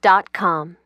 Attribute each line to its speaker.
Speaker 1: dot com.